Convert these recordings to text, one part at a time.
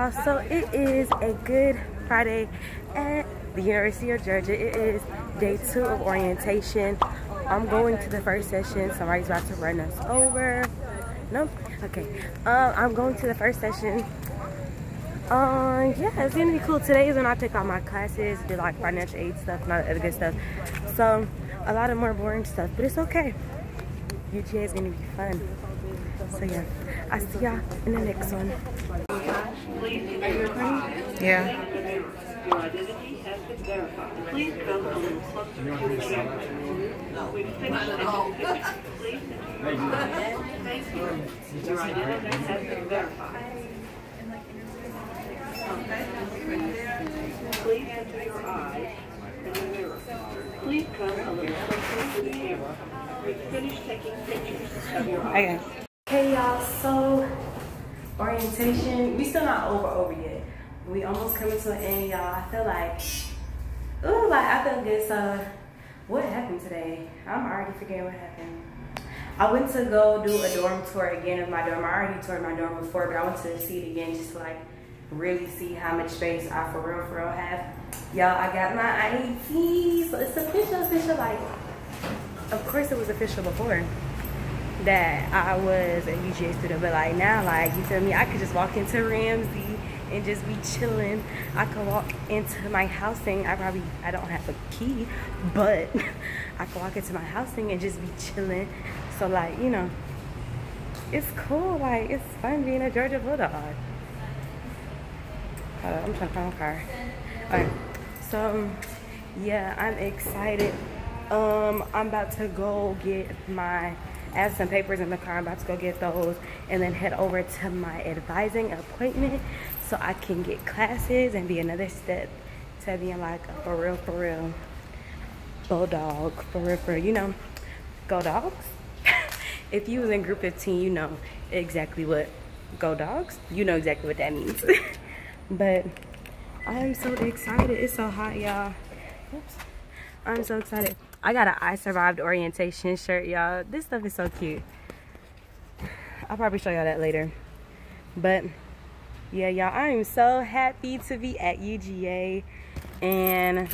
Y'all. So it is a good Friday at the University of Georgia. It is day two of orientation. I'm going to the first session. Somebody's about to run us over. Nope. Okay. Um, I'm going to the first session. Um, yeah, it's gonna be cool. Today is when I take all my classes, do like financial aid stuff and all the other good stuff. So a lot of more boring stuff, but it's okay. UGA is gonna be fun. So yeah, I'll see y'all in the next one. Yeah. Your identity has been verified. Please come a little closer to the. We've finished taking Please. Thank you. Your identity has been verified. Please enter your eyes in the mirror. Please come a little closer to the camera. We've taking pictures of your eyes. Okay. Hey y'all, so orientation, we still not over over yet. We almost coming to an end, y'all. I feel like, ooh, like I feel good. So, uh, what happened today? I'm already forgetting what happened. I went to go do a dorm tour again of my dorm. I already toured my dorm before, but I went to see it again just to like really see how much space I for real, for real have. Y'all, I got my IEP, so it's official, official. Like, of course it was official before that I was a UGA student, but like now, like you feel me, I could just walk into Ramsey and just be chilling. I could walk into my housing. I probably I don't have a key, but I could walk into my housing and just be chilling. So like you know, it's cool. Like it's fun being a Georgia Bulldog. I'm trying to find my car. Alright, so yeah, I'm excited. Um, I'm about to go get my have some papers in the car. I'm about to go get those and then head over to my advising appointment so I can get classes and be another step to being like a for real, for real bulldog, for real, for real. You know, go dogs. if you was in group 15, you know exactly what go dogs. You know exactly what that means. but I am so excited. It's so hot, y'all. I'm so excited. I got an I survived orientation shirt, y'all. This stuff is so cute. I'll probably show y'all that later. But yeah, y'all, I am so happy to be at UGA. And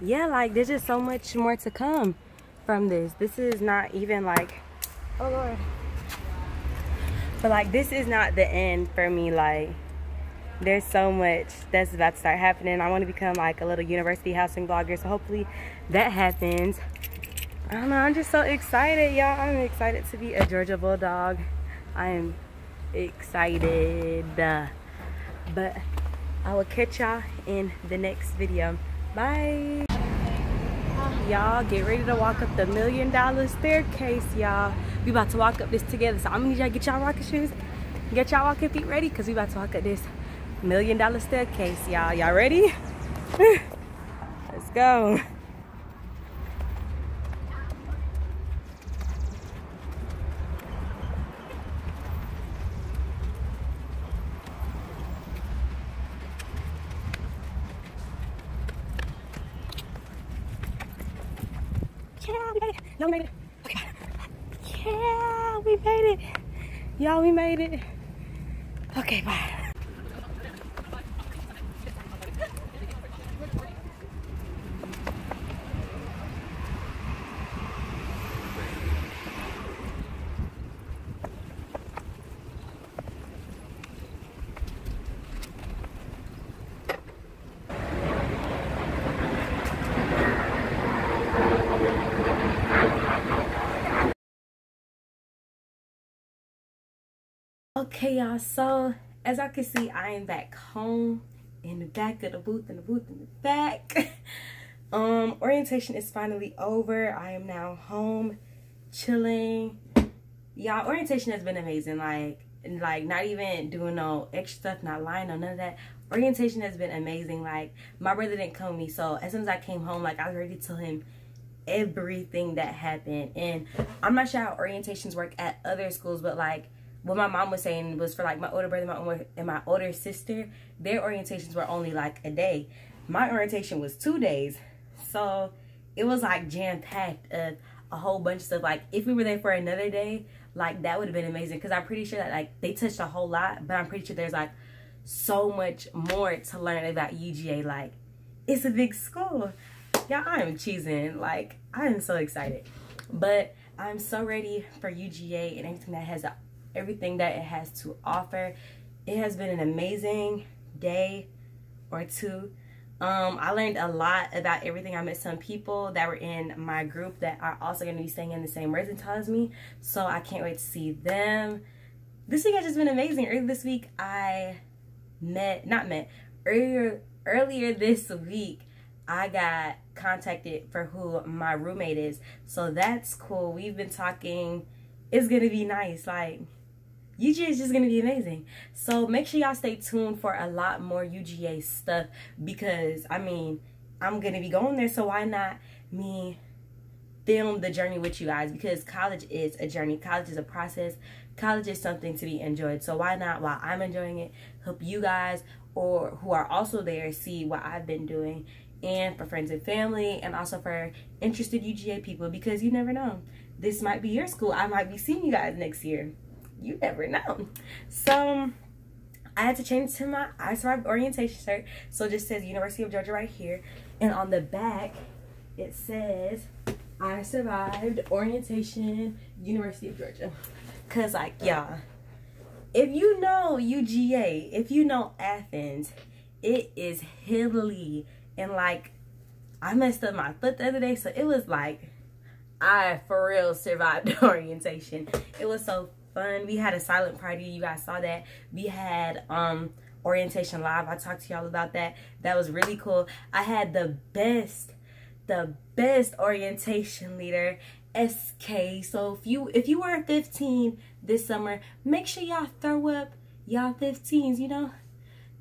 yeah, like there's just so much more to come from this. This is not even like, oh Lord. But like this is not the end for me. Like there's so much that's about to start happening. I want to become like a little university housing blogger. So hopefully that happens. I don't know. I'm just so excited, y'all. I'm excited to be a Georgia Bulldog. I am excited. But I will catch y'all in the next video. Bye. Y'all get ready to walk up the million dollar staircase, y'all. We about to walk up this together. So I'm gonna need y'all get y'all rocket shoes. Get y'all walking feet ready because we about to walk up this million dollar staircase, y'all. Y'all ready? Let's go. Yeah, we made it. Y'all made it. Okay. Yeah, we made it. Y'all, we made it. Okay, bye. Okay, y'all. So as I can see, I am back home in the back of the booth, in the booth in the back. um, orientation is finally over. I am now home, chilling. Y'all, orientation has been amazing. Like, like not even doing no extra stuff, not lying, on none of that. Orientation has been amazing. Like, my brother didn't come me, so as soon as I came home, like I was ready to tell him everything that happened. And I'm not sure how orientations work at other schools, but like what my mom was saying was for like my older brother my older, and my older sister their orientations were only like a day my orientation was two days so it was like jam-packed of a whole bunch of stuff. Like if we were there for another day, like that would have been amazing because I'm pretty sure that like they touched a whole lot, but I'm pretty sure there's like so much more to learn about UGA. Like it's a big school. y'all I'm cheesing. Like I'm so excited, but I'm so ready for UGA and everything that has everything that it has to offer. It has been an amazing day or two. Um, I learned a lot about everything. I met some people that were in my group that are also going to be staying in the same residence as me. So I can't wait to see them. This week has just been amazing. Earlier this week, I met, not met, earlier, earlier this week, I got contacted for who my roommate is. So that's cool. We've been talking. It's going to be nice. Like, UGA is just going to be amazing. So make sure y'all stay tuned for a lot more UGA stuff because, I mean, I'm going to be going there. So why not me film the journey with you guys because college is a journey. College is a process. College is something to be enjoyed. So why not, while I'm enjoying it, help you guys or who are also there see what I've been doing and for friends and family and also for interested UGA people because you never know. This might be your school. I might be seeing you guys next year you never know. So I had to change to my I survived orientation shirt. So it just says University of Georgia right here. And on the back, it says I survived orientation, University of Georgia. Cause like y'all, if you know UGA, if you know Athens, it is hilly and like I messed up my foot the other day, so it was like I for real survived orientation. It was so fun. We had a silent party. You guys saw that. We had um orientation live. I talked to y'all about that. That was really cool. I had the best the best orientation leader SK. So if you if you were 15 this summer, make sure y'all throw up y'all 15s, you know?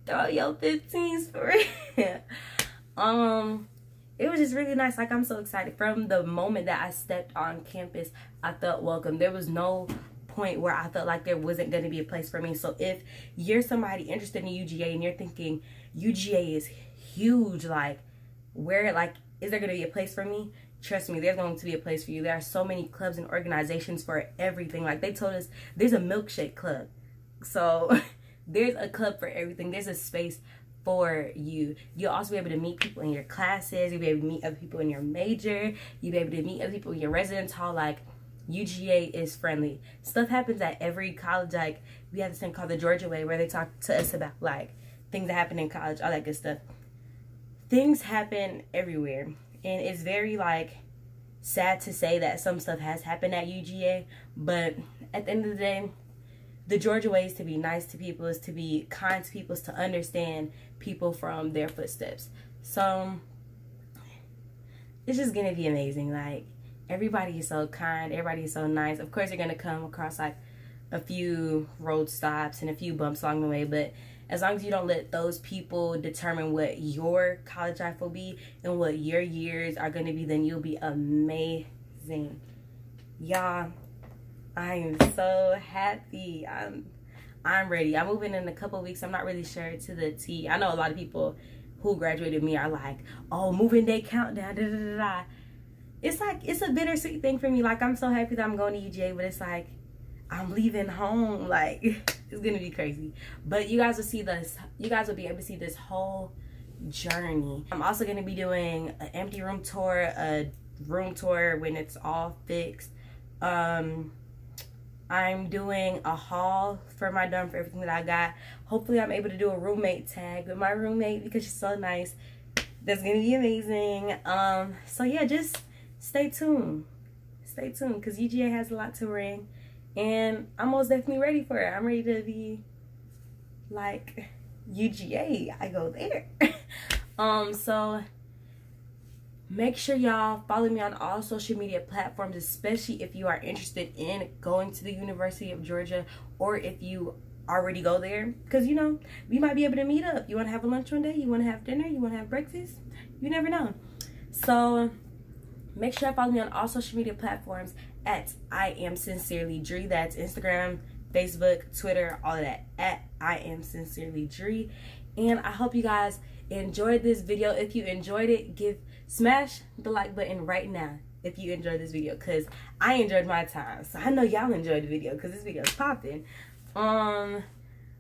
Throw your 15s for real. um it was just really nice. Like I'm so excited. From the moment that I stepped on campus, I felt welcome. There was no point where I felt like there wasn't going to be a place for me. So if you're somebody interested in UGA and you're thinking UGA is huge, like where like is there going to be a place for me? Trust me, there's going to be a place for you. There are so many clubs and organizations for everything. Like they told us, there's a milkshake club. So there's a club for everything. There's a space for you. You'll also be able to meet people in your classes. You'll be able to meet other people in your major. You'll be able to meet other people in your residence hall. Like UGA is friendly. Stuff happens at every college. Like we have this thing called the Georgia Way where they talk to us about like things that happen in college, all that good stuff. Things happen everywhere. And it's very like sad to say that some stuff has happened at UGA, but at the end of the day, the Georgia way is to be nice to people, is to be kind to people, is to understand people from their footsteps. So it's just gonna be amazing. Like everybody is so kind, everybody is so nice. Of course, you're gonna come across like a few road stops and a few bumps along the way, but as long as you don't let those people determine what your college life will be and what your years are gonna be, then you'll be amazing. Y'all, I am so happy. I'm I'm ready. I'm moving in a couple weeks. I'm not really sure to the T. I know a lot of people who graduated me are like, oh, moving day countdown, da da da da it's like it's a bittersweet thing for me. Like I'm so happy that I'm going to UGA, but it's like I'm leaving home. Like it's gonna be crazy. But you guys will see this. You guys will be able to see this whole journey. I'm also gonna be doing an empty room tour, a room tour when it's all fixed. Um, I'm doing a haul for my dorm for everything that I got. Hopefully, I'm able to do a roommate tag with my roommate because she's so nice. That's gonna be amazing. Um, so yeah, just stay tuned. Stay tuned because UGA has a lot to bring. And I'm most definitely ready for it. I'm ready to be like UGA. I go there. um, so make sure y'all follow me on all social media platforms, especially if you are interested in going to the University of Georgia or if you already go there. Because, you know, we might be able to meet up. You want to have a lunch one day? You want to have dinner? You want to have breakfast? You never know. So Make sure to follow me on all social media platforms at I am sincerely Dre. That's Instagram, Facebook, Twitter, all of that. At I am sincerely Dre. And I hope you guys enjoyed this video. If you enjoyed it, give smash the like button right now. if you enjoyed this video because I enjoyed my time. So I know y'all enjoyed the video because this video is popping. Um,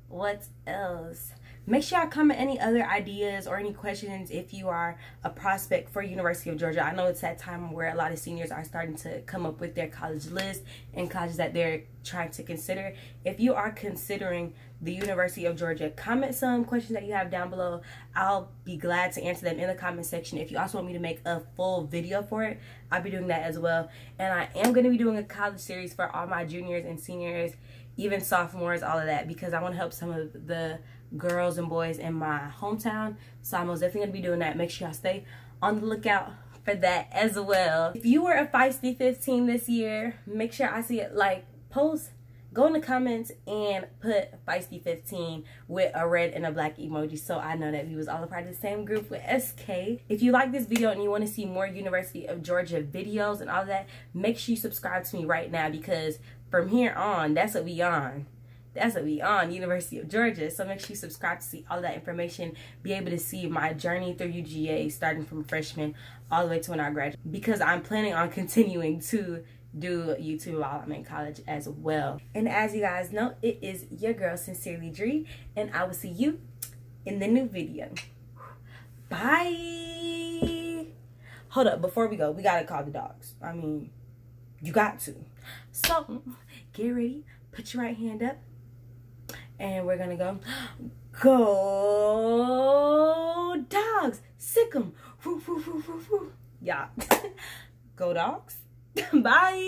what else? Make sure y'all comment any other ideas or any questions if you are a prospect for University of Georgia. I know it's that time where a lot of seniors are starting to come up with their college list and colleges that they're trying to consider. If you are considering the University of Georgia, comment some questions that you have down below. I'll be glad to answer them in the comment section. If you also want me to make a full video for it, I'll be doing that as well. And I am going to be doing a college series for all my juniors and seniors, even sophomores, all of that, because I want to help some of the girls and boys in my hometown. So I'm most definitely going to be doing that. Make sure y'all stay on the lookout for that as well. If you were a Feisty 15 this year, make sure I see it like post go in the comments and put feisty 15 with a red and a black emoji so i know that we was all a part of the same group with sk if you like this video and you want to see more university of georgia videos and all that make sure you subscribe to me right now because from here on that's what we on that's what we on University of Georgia. So make sure you subscribe to see all that information. Be able to see my journey through UGA starting from freshman all the way to when I graduate. Because I'm planning on continuing to do YouTube while I'm in college as well. And as you guys know, it is your girl Sincerely Dre, and I will see you in the new video. Bye. Hold up, before we go, we gotta call the dogs. I mean, you got to. So, get ready, put your right hand up, and we're gonna go. Go dogs, sick 'em. Yeah. go dogs. Bye.